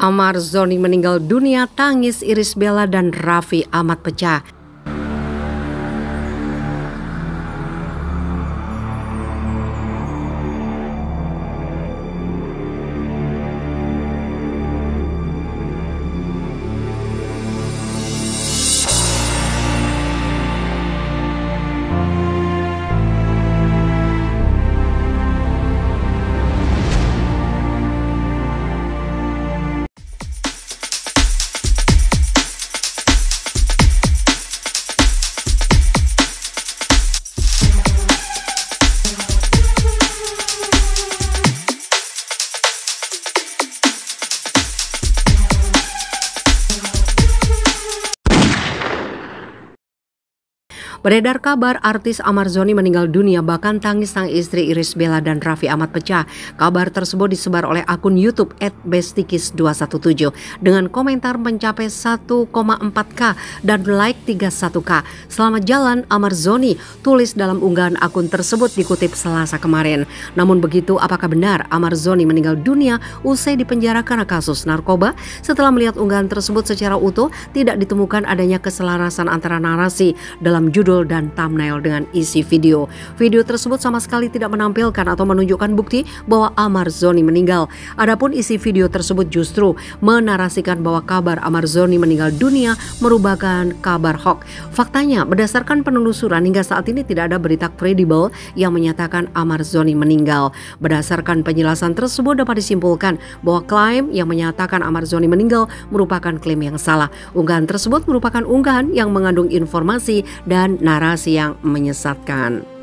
Amar Zoni meninggal dunia, tangis Iris Bella dan Raffi amat pecah. Beredar kabar artis Amar Zoni meninggal dunia bahkan tangis sang istri Iris Bella dan Raffi amat pecah. Kabar tersebut disebar oleh akun YouTube @bestikis217 dengan komentar mencapai 1,4k dan like 31k. Selamat jalan Amar Zoni, tulis dalam unggahan akun tersebut dikutip Selasa kemarin. Namun begitu, apakah benar Amar Zoni meninggal dunia usai dipenjara karena kasus narkoba? Setelah melihat unggahan tersebut secara utuh, tidak ditemukan adanya keselarasan antara narasi dalam judul judul dan thumbnail dengan isi video. Video tersebut sama sekali tidak menampilkan atau menunjukkan bukti bahwa Amar Zoni meninggal. Adapun isi video tersebut justru menarasikan bahwa kabar Amar Zoni meninggal dunia merupakan kabar hoax. Faktanya, berdasarkan penelusuran hingga saat ini tidak ada berita kredibel yang menyatakan Amar Zoni meninggal. Berdasarkan penjelasan tersebut dapat disimpulkan bahwa klaim yang menyatakan Amar Zoni meninggal merupakan klaim yang salah. Unggahan tersebut merupakan unggahan yang mengandung informasi dan narasi yang menyesatkan.